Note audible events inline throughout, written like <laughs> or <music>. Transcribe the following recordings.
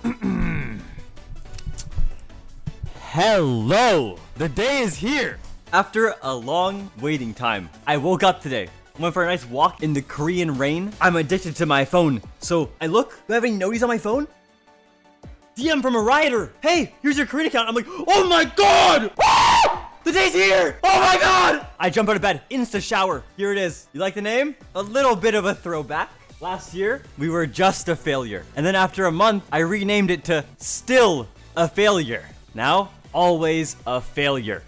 <clears throat> Hello! The day is here! After a long waiting time, I woke up today. Went for a nice walk in the Korean rain. I'm addicted to my phone. So I look, do I have any noties on my phone? DM from a rioter! Hey, here's your Korean account. I'm like, oh my god! Ah! The day's here! Oh my god! I jump out of bed, insta shower. Here it is. You like the name? A little bit of a throwback. Last year, we were just a failure. And then after a month, I renamed it to Still a Failure. Now, always a failure.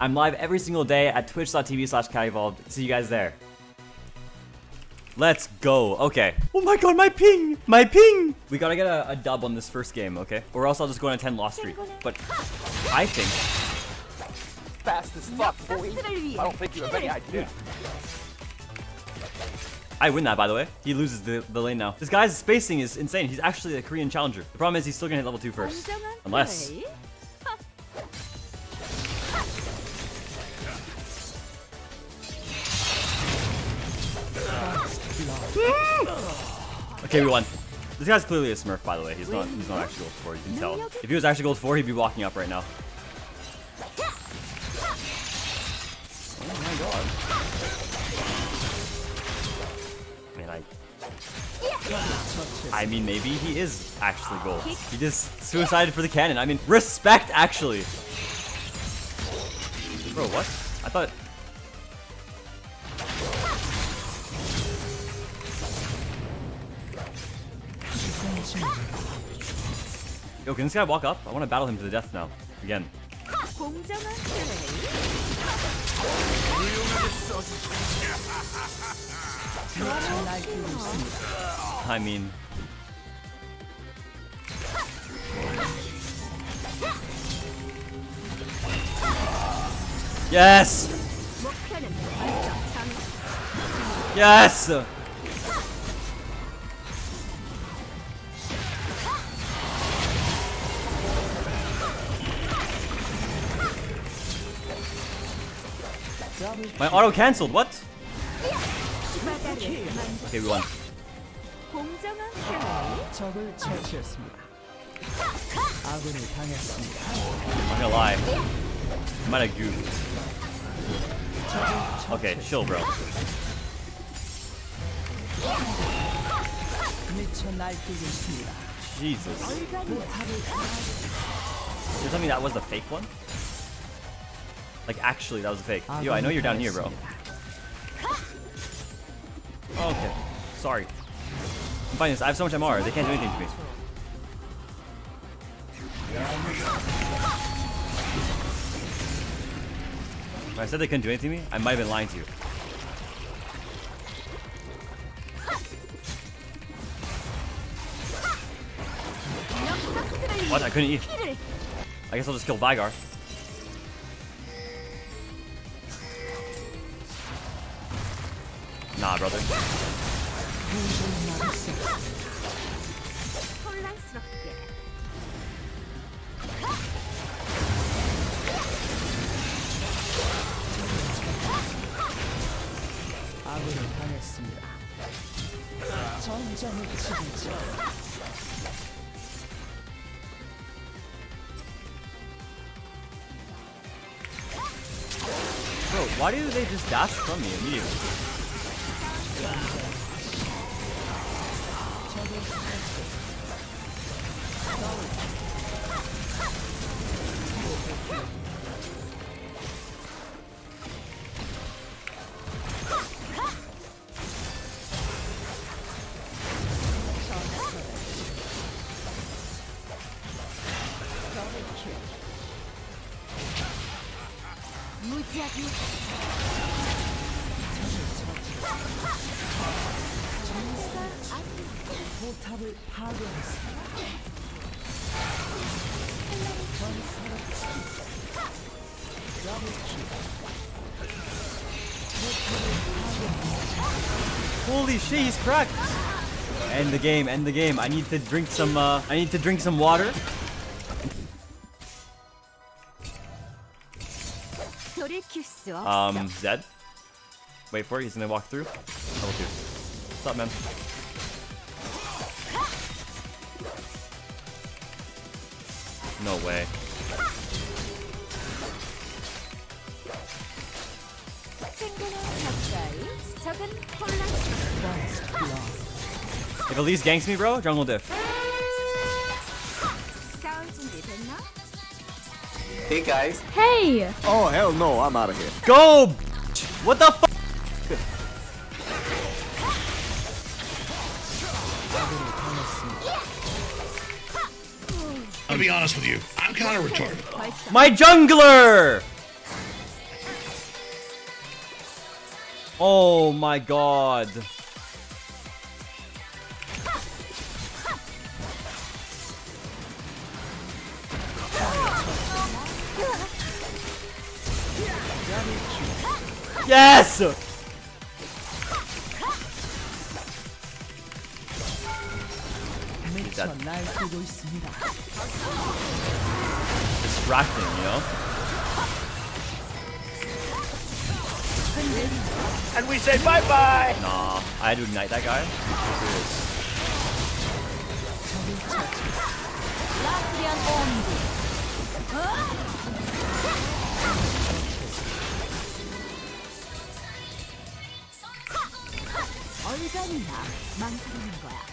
I'm live every single day at twitch.tv slash KatEvolved. See you guys there. Let's go. Okay. Oh my god, my ping! My ping! We gotta get a, a dub on this first game, okay? Or else I'll just go on a 10 loss streak. But I think... Fast as fuck, boy. I don't think you have any idea. I win that, by the way. He loses the, the lane now. This guy's spacing is insane. He's actually a Korean challenger. The problem is he's still gonna hit level 2 first. Unless... <laughs> Okay, we won. This guy's clearly a smurf, by the way. He's not he's not actually gold 4, you can tell. If he was actually gold 4, he'd be walking up right now. <laughs> Oh my god. I mean, maybe he is actually gold. He just suicided for the cannon. I mean, respect, actually. Bro, what? I thought... Yo, can this guy walk up? I want to battle him to the death now. Again. <laughs> I mean... Yes! Yes! My auto cancelled, what? 바다를 만 Okay, we won. 공정한 플레이. 적을 처치했습니다. 아군을 당했습니다. I'm not gonna lie. I might have goofed. Okay, chill, bro. 미쳐 날뛰고 있습니다. Jesus. You're telling me that was the fake one? Like, actually, that was a fake. Yo, I know you're down here, bro. Okay. Sorry. I'm fine. I have so much MR. They can't do anything to me. When I said they couldn't do anything to me, I might have been lying to you. What? I couldn't eat. I guess I'll just kill Veigar. Nah, brother. Bro, why do they just dash from me immediately? 無茶ぶり Double turret powers. Double Holy shit, he's cracked! End the game, end the game. I need to drink some, uh, I need to drink some water. Um, Zed? Wait for it, he's gonna walk through. Level 2. What's up, man? No way. If Elise ganks me, bro, jungle diff. Hey guys. Hey. Oh hell no, I'm out of here. Go. What the fuck? I'll be honest with you. I'm kind of retarded. My jungler! Oh my god. Yes! 미쳐 날뛰고 있습니다. Distracting, you know? And we say bye bye. Nah, I had to ignite that guy. 라스리안 온드. 얼간이나 망설이는 거야.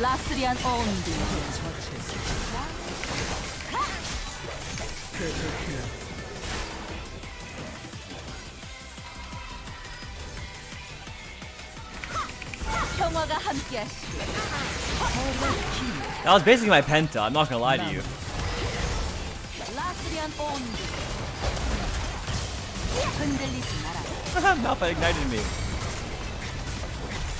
라 싸. 정확히 적을 처치했습니다. 라스리안 온드. 처치했습니다. 크리티컬 평화가 함께하시. That was basically my penta, I'm not gonna lie to you. 라스리안 온드. 흔들리지 마라. Malphite <laughs> ignited me.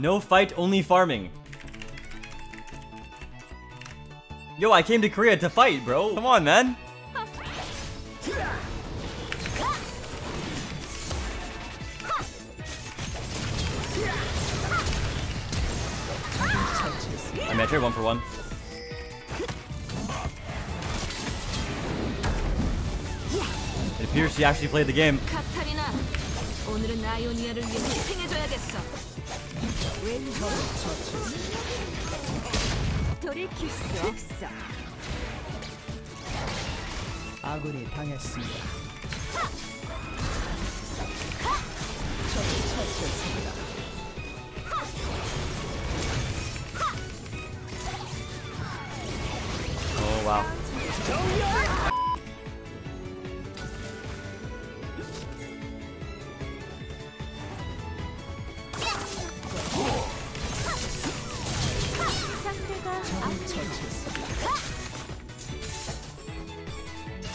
No fight, only farming. Yo, I came to Korea to fight, bro. Come on, man. I met her one for one. It appears she actually played the game. 돌이킬 수 없어. 아군이 당했습니다. 적이 처치했습니다. 오 와우.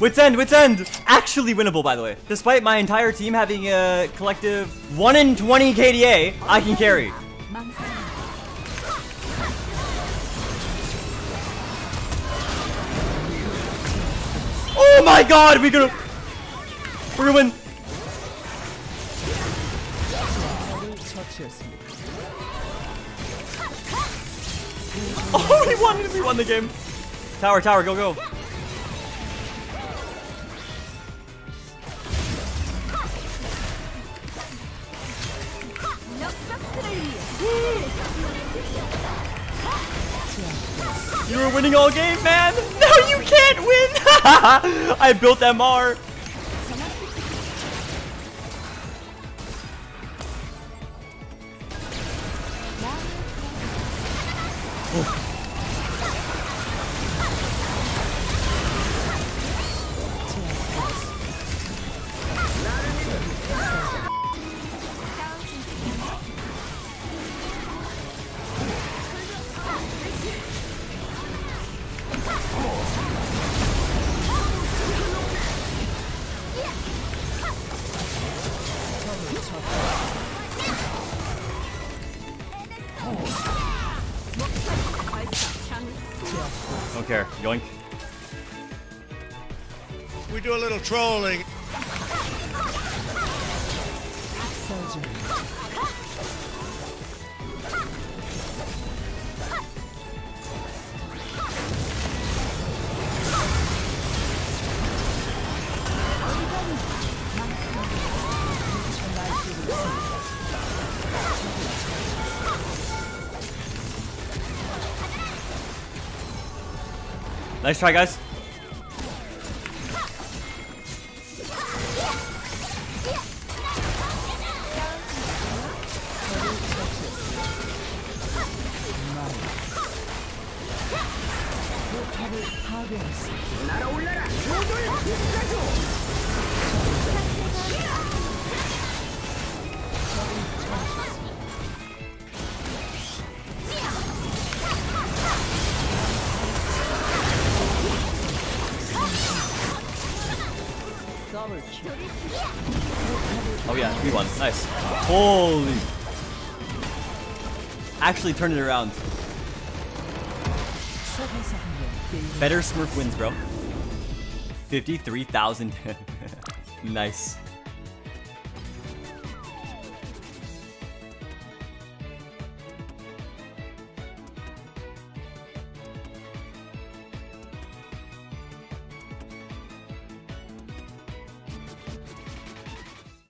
Wits End, Wits End! Actually winnable, by the way. Despite my entire team having a collective 1 in 20 KDA, I can carry. Oh my god, we gonna... We're gonna win! Oh, he won! We won the game! Tower, tower, go, go! You were winning all game, man! No, you can't win! <laughs> I built MR! Don't care. Yoink. We do a little trolling. 서 Nice try, guys. Holy. Actually turn it around. Better Smurf wins, bro. 53,000. <laughs> nice.